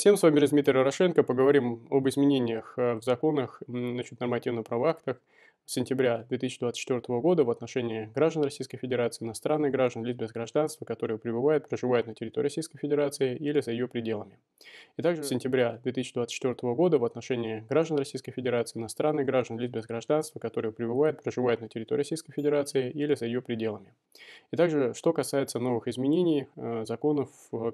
Всем с вами Дмитрий Ророшенко. Поговорим об изменениях э, в законах, значит, нормативно-правовых актах сентября 2024 года в отношении граждан Российской Федерации, иностранных граждан, лиц без гражданства, которые пребывают, проживают на территории Российской Федерации или за ее пределами. И также с сентября 2024 года в отношении граждан Российской Федерации, иностранных граждан, лиц без гражданства, которые пребывают, проживают на территории Российской Федерации или за ее пределами. И также, что касается новых изменений э, законов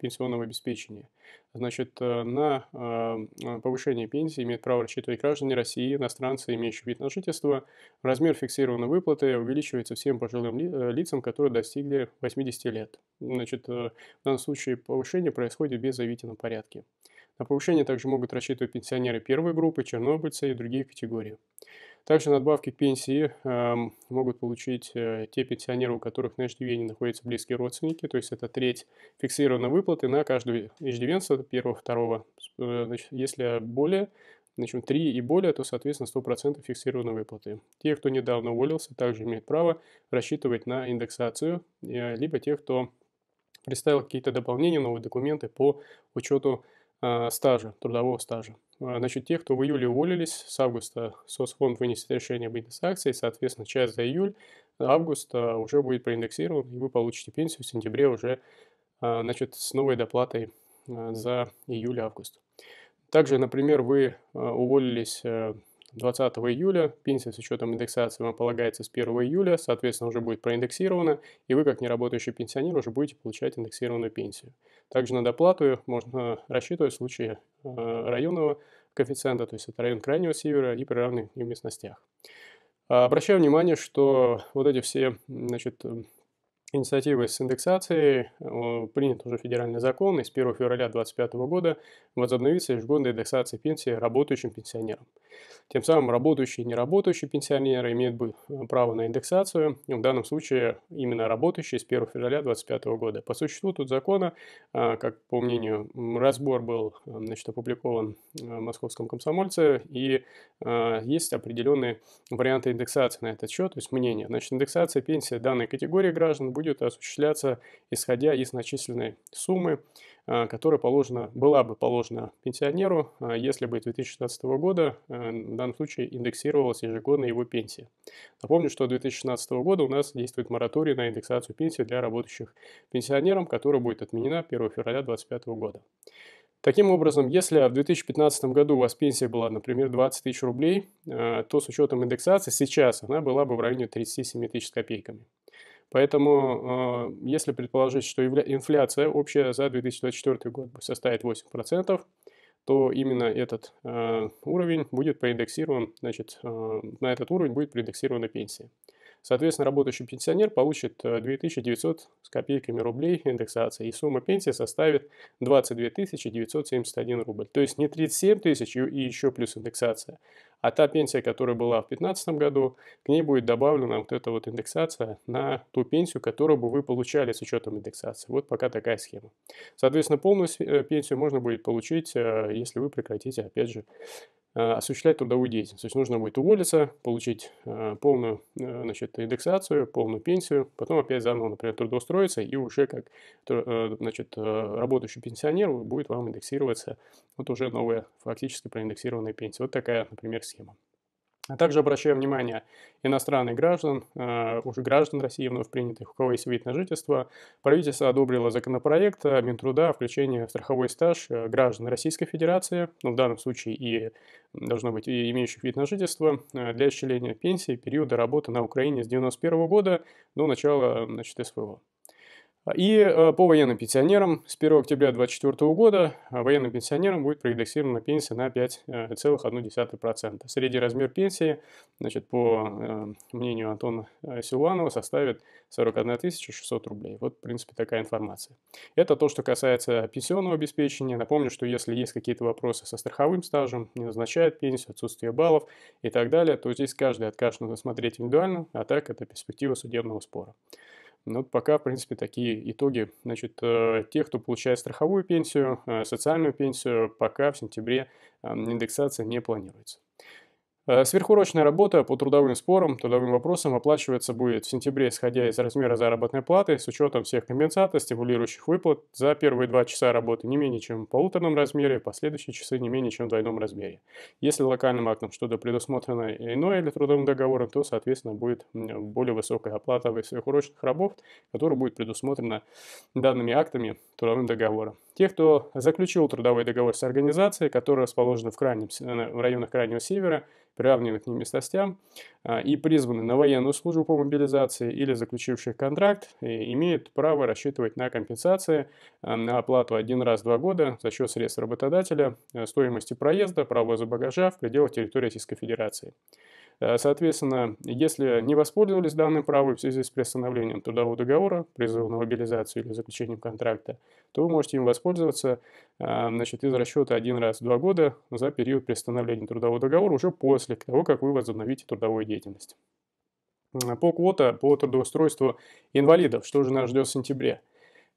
пенсионного обеспечения. Значит, э, на э, повышение пенсии имеют право рассчитывать граждане России, иностранцы, имеющие вид на жительство, Размер фиксированной выплаты увеличивается всем пожилым э, лицам, которые достигли 80 лет. Значит, в данном случае повышение происходит без заявительном порядке. На повышение также могут рассчитывать пенсионеры первой группы, чернобыльцы и другие категории. Также надбавки к пенсии э, могут получить э, те пенсионеры, у которых на иждивении находятся близкие родственники, то есть это треть фиксированной выплаты на каждого иждивенца, первого, второго. Э, значит, если более значит, 3 и более, то, соответственно, 100% фиксированной выплаты. Те, кто недавно уволился, также имеют право рассчитывать на индексацию, э, либо те, кто представил какие-то дополнения, новые документы по учету стажа, трудового стажа. А, значит, те, кто в июле уволились, с августа соцфонд вынесет решение об индексации, соответственно, часть за июль, август а, уже будет проиндексирован, и вы получите пенсию в сентябре уже значит, с новой доплатой за июль-август. Также, например, вы э, уволились 20 э, июля, пенсия с учетом индексации вам полагается с 1 июля, соответственно, уже будет проиндексирована, и вы, как неработающий пенсионер, уже будете получать индексированную пенсию. Также на доплату можно рассчитывать в случае э, районного коэффициента, то есть это район крайнего севера и при равных местностях. Обращаю внимание, что вот эти все значит, инициативой с индексацией принят уже федеральный закон, и с 1 февраля 2025 года возобновится ежегодная индексация пенсии работающим пенсионерам. Тем самым работающие и неработающие пенсионеры имеют право на индексацию, в данном случае именно работающие с 1 февраля 2025 года. По существу тут закона, а, как по мнению, разбор был значит, опубликован в московском комсомольце, и есть определенные варианты индексации на этот счет, то есть мнение. Значит, индексация пенсии данной категории граждан будет будет осуществляться исходя из начисленной суммы, а, которая положена, была бы положена пенсионеру, а, если бы 2016 года а, в данном случае индексировалась ежегодно его пенсия. Напомню, что 2016 года у нас действует мораторий на индексацию пенсии для работающих пенсионеров, которая будет отменена 1 февраля 2025 года. Таким образом, если в 2015 году у вас пенсия была, например, 20 тысяч рублей, то с учетом индексации сейчас она была бы в районе 37 тысяч с копейками. Поэтому, э, если предположить, что инфляция общая за 2024 год составит 8%, то именно этот э, уровень будет проиндексирован, значит, э, на этот уровень будет проиндексирована пенсия. Соответственно, работающий пенсионер получит 2900 э, с копейками рублей индексации, и сумма пенсии составит 22 971 рубль. То есть не 37 тысяч и еще плюс индексация, а та пенсия, которая была в 2015 году, к ней будет добавлена вот эта вот индексация на ту пенсию, которую бы вы получали с учетом индексации. Вот пока такая схема. Соответственно, полную э, пенсию можно будет получить, э, если вы прекратите, опять же, осуществлять трудовую деятельность. То есть нужно будет уволиться, получить э, полную э, значит, индексацию, полную пенсию, потом опять заново, например, трудоустроиться, и уже как значит, работающий пенсионер будет вам индексироваться вот уже новая фактически проиндексированная пенсия. Вот такая, например, схема. А также обращаю внимание иностранных граждан, э, уже граждан России вновь принятых, у кого есть вид на жительство. Правительство одобрило законопроект Минтруда о включении в страховой стаж э, граждан Российской Федерации, ну, в данном случае и должно быть и имеющих вид на жительство, э, для исчисления пенсии периода работы на Украине с 1991 года до начала значит, СВО. И э, по военным пенсионерам с 1 октября 2024 года э, военным пенсионерам будет проиндексирована пенсия на 5,1%. Э, Средний размер пенсии, значит, по мнению Антона Силуанова, составит 41 600 рублей. Вот, в принципе, такая информация. Это то, что касается пенсионного обеспечения. Напомню, что если есть какие-то вопросы со страховым стажем, не назначают пенсию, отсутствие баллов и так далее, то здесь каждый отказ нужно смотреть индивидуально, а так это перспектива судебного спора. Ну, вот пока, в принципе, такие итоги. Значит, э, тех, кто получает страховую пенсию, э, социальную пенсию, пока в сентябре индексация не планируется. Э, сверхурочная работа по трудовым спорам, трудовым вопросам оплачиваться будет в сентябре, исходя из размера заработной платы, с учетом всех компенсаций, стимулирующих выплат за первые два часа работы не менее чем в полуторном размере, последующие часы не менее чем в двойном размере. Если локальным актом что-то предусмотрено иное или трудовым договором, то, соответственно, будет более высокая оплата сверхурочных работ, которая будет предусмотрена данными актами трудовым договором. Те, кто заключил трудовой договор с организацией, которая расположена в, крайнем, в районах Крайнего Севера, приравненных к ним местностям, а, и призваны на военную службу по мобилизации или заключивших контракт, имеют право рассчитывать на компенсации, а, на оплату один раз в два года за счет средств работодателя, стоимости проезда, провоза багажа в пределах территории Российской Федерации. Э, соответственно, если не воспользовались данным правом в связи с приостановлением трудового договора, призывом на мобилизацию или заключением контракта, то вы можете им воспользоваться э, значит, из расчета один раз в два года за период приостановления трудового договора уже после того, как вы возобновите трудовую деятельность. По квота по трудоустройству инвалидов, что же нас ждет в сентябре?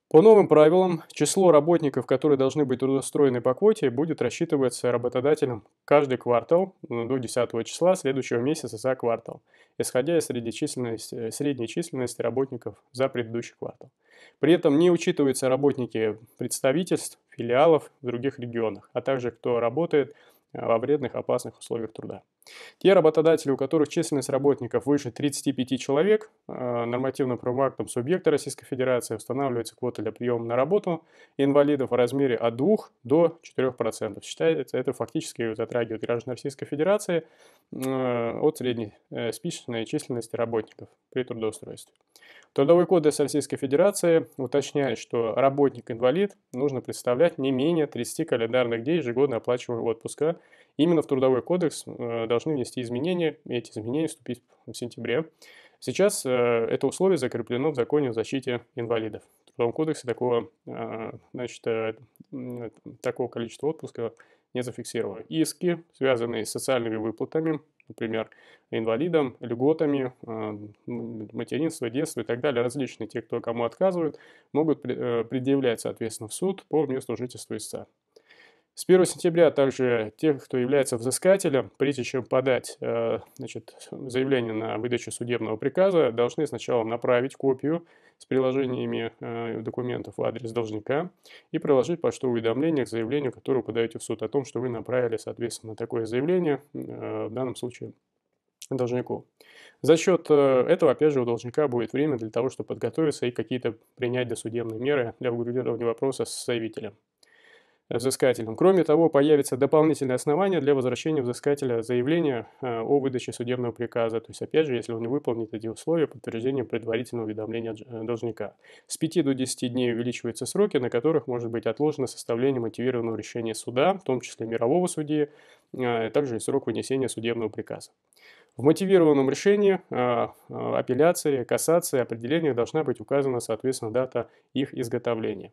По новым правилам, число работников, которые должны быть трудоустроены по квоте, будет рассчитываться работодателем каждый квартал ну, до 10 числа следующего месяца за квартал, исходя из средней численности, э, средней численности работников за предыдущий квартал. При этом не учитываются работники представительств, филиалов в других регионах, а также кто работает во вредных опасных условиях труда. Те работодатели, у которых численность работников выше 35 человек, э, нормативным правовым актом субъекта Российской Федерации устанавливается квота для приема на работу инвалидов в размере от 2 до 4%. Считается, это фактически затрагивает граждан Российской Федерации э, от средней э, списочной численности работников при трудоустройстве. Трудовой кодекс Российской Федерации уточняет, что работник-инвалид нужно представлять не менее 30 календарных дней ежегодно оплачиваемого отпуска. Именно в Трудовой кодекс должны внести изменения, и эти изменения вступить в сентябре. Сейчас э, это условие закреплено в законе о защите инвалидов. В Трудовом кодексе такого, э, значит, такого количества отпуска не зафиксировано. Иски, связанные с социальными выплатами, например, инвалидам, льготами, а, материнство, детство и так далее, различные те, кто кому отказывают, могут э, предъявлять, соответственно, в суд по месту жительства истца. С 1 сентября также тех, кто является взыскателем, прежде чем подать э, значит, заявление на выдачу судебного приказа, должны сначала направить копию с приложениями э, документов в адрес должника и приложить почтовое уведомление к заявлению, которое вы подаете в суд о том, что вы направили, соответственно, такое заявление, э, в данном случае должнику. За счет этого, опять же, у должника будет время для того, чтобы подготовиться и какие-то принять досудебные меры для урегулирования вопроса с заявителем взыскателем. Кроме того, появится дополнительное основание для возвращения взыскателя заявления э, о выдаче судебного приказа. То есть, опять же, если он не выполнит эти условия, подтверждение предварительного уведомления э, должника. С 5 до 10 дней увеличиваются сроки, на которых может быть отложено составление мотивированного решения суда, в том числе мирового судьи, а также и срок вынесения судебного приказа. В мотивированном решении апелляции, кассации, определения должна быть указана, соответственно, дата их изготовления.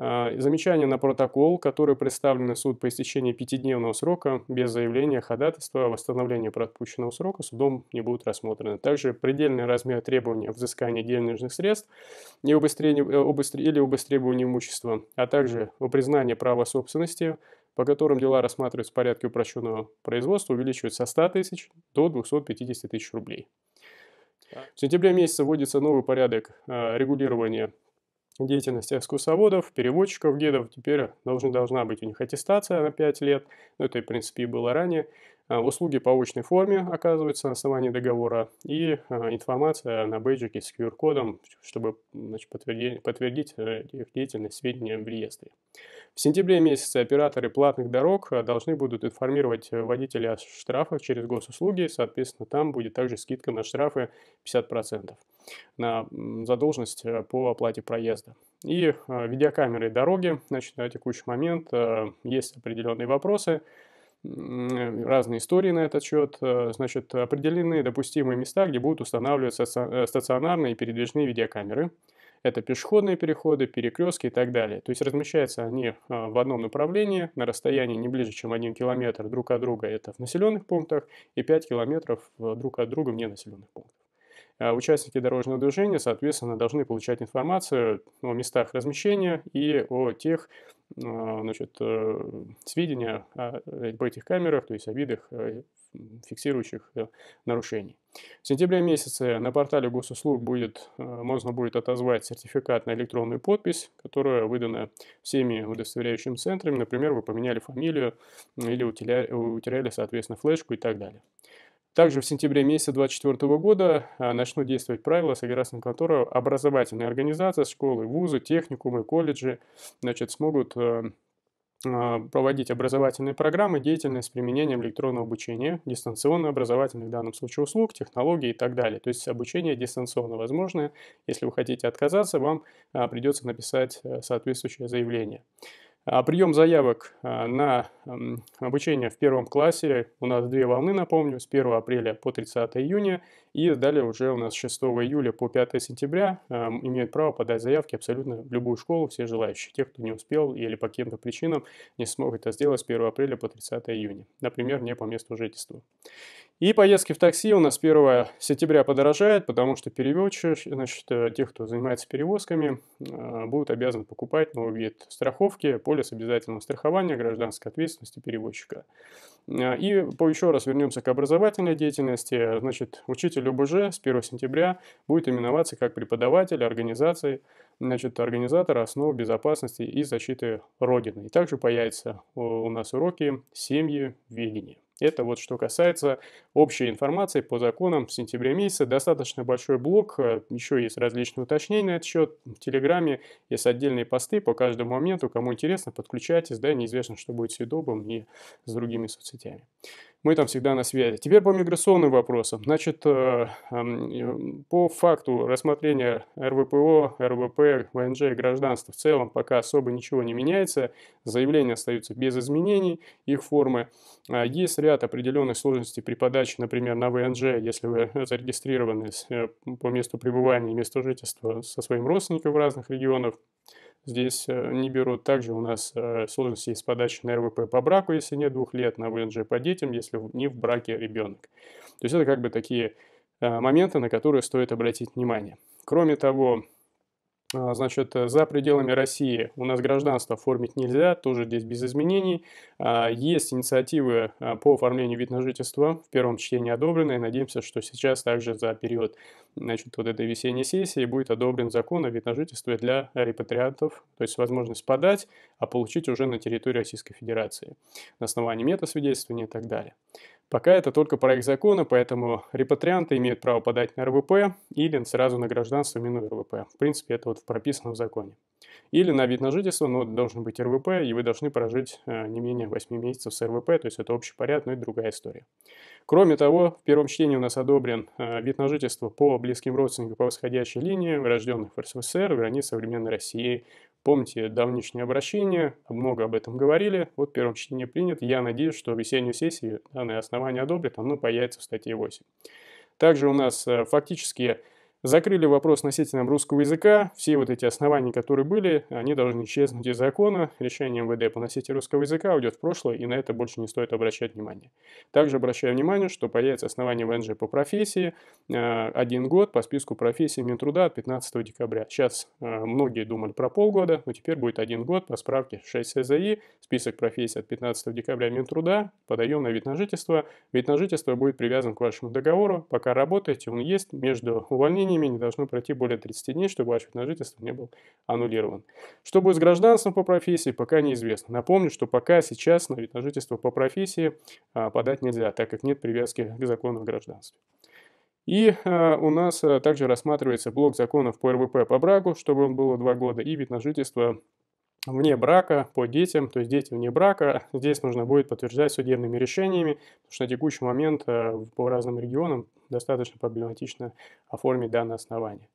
А, замечания на протокол, который представлены в суд по истечении пятидневного срока без заявления ходатайства о восстановлении пропущенного срока судом не будут рассмотрены. Также предельный размер требования взыскания денежных средств и убыстрение, э, убыстр, или убыстрения имущества, а также о признании права собственности, по которым дела рассматриваются в порядке упрощенного производства, увеличивается со 100 тысяч до 250 тысяч рублей. В сентябре месяце вводится новый порядок а, регулирования деятельности экскурсоводов, переводчиков, гидов. Теперь должна, должна быть у них аттестация на 5 лет. Ну, это, в принципе, и было ранее. А, услуги по очной форме оказываются на основании договора и а, информация на бейджике с QR-кодом, чтобы значит, подтвердить, подтвердить э, их деятельность сведения в реестре. В сентябре месяце операторы платных дорог а, должны будут информировать водителя о штрафах через госуслуги, соответственно, там будет также скидка на штрафы 50% на задолженность э, по оплате проезда. И видеокамеры дороги, значит, на текущий момент э, есть определенные вопросы, разные истории на этот счет. Э, значит, определены допустимые места, где будут устанавливаться э, стационарные передвижные видеокамеры. Это пешеходные переходы, перекрестки и так далее. То есть размещаются они э, в одном направлении на расстоянии не ближе, чем 1 километр друг от друга, это в населенных пунктах, и 5 километров друг от друга в ненаселенных пунктах. Участники дорожного движения, соответственно, должны получать информацию о местах размещения и о тех значит, сведения об этих камерах, то есть о видах фиксирующих нарушений. В сентябре месяце на портале госуслуг будет, можно будет отозвать сертификат на электронную подпись, которая выдана всеми удостоверяющими центрами. Например, вы поменяли фамилию или утеряли, утеряли соответственно, флешку и так далее. Также в сентябре месяца 2024 года а, начнут действовать правила, согласно которым образовательные организации, школы, вузы, техникумы, колледжи значит, смогут э, а, проводить образовательные программы, деятельность с применением электронного обучения, дистанционно-образовательных в данном случае услуг, технологий и так далее. То есть обучение дистанционно возможное. Если вы хотите отказаться, вам а, придется написать э, соответствующее заявление. А прием заявок а, на обучение в первом классе. У нас две волны, напомню, с 1 апреля по 30 июня и далее уже у нас с 6 июля по 5 сентября имеют право подать заявки абсолютно в любую школу, все желающие. Те, кто не успел или по каким-то причинам не смог это сделать с 1 апреля по 30 июня, например, не по месту жительства. И поездки в такси у нас с 1 сентября подорожают, потому что переводчик, значит, э, те, кто занимается перевозками, а, будут обязаны покупать новый вид страховки, полис обязательного страхования, гражданской ответственности перевозчика. А, и по еще раз вернемся к образовательной деятельности. Значит, учитель ОБЖ с 1 сентября будет именоваться как преподаватель организации, значит, организатора основ безопасности и защиты Родины. И также появятся у нас уроки семьи ведения. Это вот что касается общей информации по законам в сентябре месяце. Достаточно большой блок, э, еще есть различные уточнения на этот счет. В Телеграме есть отдельные посты по каждому моменту. Кому интересно, подключайтесь, да, неизвестно, что будет с Ютубом и с другими соцсетями мы там всегда на связи. Теперь по миграционным вопросам. Значит, э, по факту рассмотрения РВПО, РВП, ВНЖ и гражданства в целом пока особо ничего не меняется. Заявления остаются без изменений, их формы. А, есть ряд определенных сложностей при подаче, например, на ВНЖ, если вы зарегистрированы э, по месту пребывания и месту жительства со своим родственником в разных регионах здесь э, не берут. Также у нас э, сложности с подачей на РВП по браку, если нет двух лет, на ВНЖ по детям, если не в браке ребенок. То есть это как бы такие э, моменты, на которые стоит обратить внимание. Кроме того, значит, э, за пределами России у нас гражданство оформить нельзя, тоже здесь без изменений. А, есть инициативы а, по оформлению вид на жительство, в первом чтении одобрены. Надеемся, что сейчас также за период значит, вот этой весенней сессии будет одобрен закон о вид на жительство для репатриантов, то есть возможность подать, а получить уже на территории Российской Федерации на основании метасвидетельствования и так далее. Пока это только проект закона, поэтому репатрианты имеют право подать на РВП или сразу на гражданство, минуя РВП. В принципе, это вот прописано в законе. Или на вид на жительство, но должен быть РВП, и вы должны прожить э, не менее 8 месяцев с РВП, то есть это общий порядок, но это другая история. Кроме того, в первом чтении у нас одобрен э, вид на жительство по близким родственникам по восходящей линии, рожденных в РСФСР, в границе современной России, Помните давнишнее обращение, много об этом говорили. Вот в первом чтении принят. Я надеюсь, что в весенней сессии данное основание одобрит, оно появится в статье 8. Также у нас э, фактически Закрыли вопрос носителям русского языка. Все вот эти основания, которые были, они должны исчезнуть из закона. Решение МВД по носителю русского языка уйдет в прошлое, и на это больше не стоит обращать внимание. Также обращаю внимание, что появится основание ВНЖ по профессии. Э, один год по списку профессий Минтруда от 15 декабря. Сейчас э, многие думали про полгода, но теперь будет один год по справке 6 СЗИ. Список профессий от 15 декабря Минтруда. Подаем на вид на жительство. Вид на жительство будет привязан к вашему договору. Пока работаете, он есть между увольнением увольнениями не должно пройти более 30 дней, чтобы ваш вид на жительство не был аннулирован. Что будет с гражданством по профессии, пока неизвестно. Напомню, что пока сейчас на вид на жительство по профессии а, подать нельзя, так как нет привязки к закону о гражданстве. И э, у нас э, также рассматривается блок законов по РВП по браку, чтобы он было два года, и вид на жительство вне брака по детям, то есть дети вне брака, здесь нужно будет подтверждать судебными решениями, потому что на текущий момент э, по разным регионам достаточно проблематично оформить данное основание.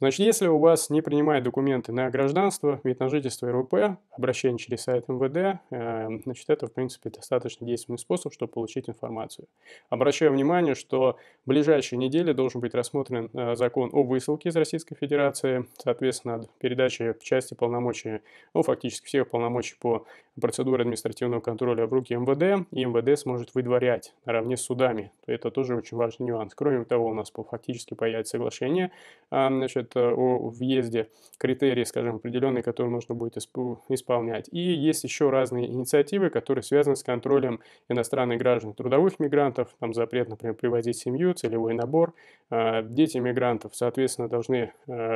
Значит, если у вас не принимают документы на гражданство, вид на жительство РВП, обращение через сайт МВД, э, значит, это, в принципе, достаточно действенный способ, чтобы получить информацию. Обращаю внимание, что в ближайшие недели должен быть рассмотрен э, закон о высылке из Российской Федерации, соответственно, передача в части полномочий, ну, фактически всех полномочий по процедуре административного контроля в руки МВД, и МВД сможет выдворять наравне с судами. Это тоже очень важный нюанс. Кроме того, у нас фактически появится соглашение, а, значит, значит, о въезде, критерии, скажем, определенные, которые нужно будет исполнять. И есть еще разные инициативы, которые связаны с контролем иностранных граждан, трудовых мигрантов, там запрет, например, привозить семью, целевой набор. Дети мигрантов, соответственно, должны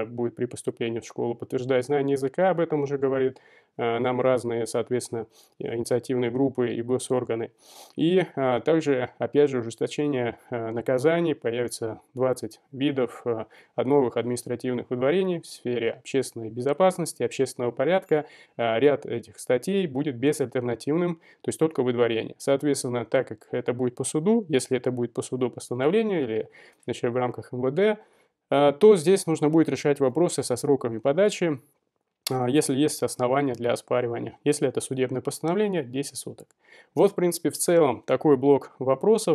будет при поступлении в школу подтверждать знание языка, об этом уже говорит нам разные, соответственно, инициативные группы и госорганы. И также, опять же, ужесточение наказаний, появится 20 видов новых административных удворений в сфере общественной безопасности, общественного порядка. Ряд этих статей будет безальтернативным, то есть только выдворение. Соответственно, так как это будет по суду, если это будет по суду постановление или значит, в рамках МВД, то здесь нужно будет решать вопросы со сроками подачи, а, если есть основания для оспаривания. Если это судебное постановление, 10 суток. Вот, в принципе, в целом такой блок вопросов.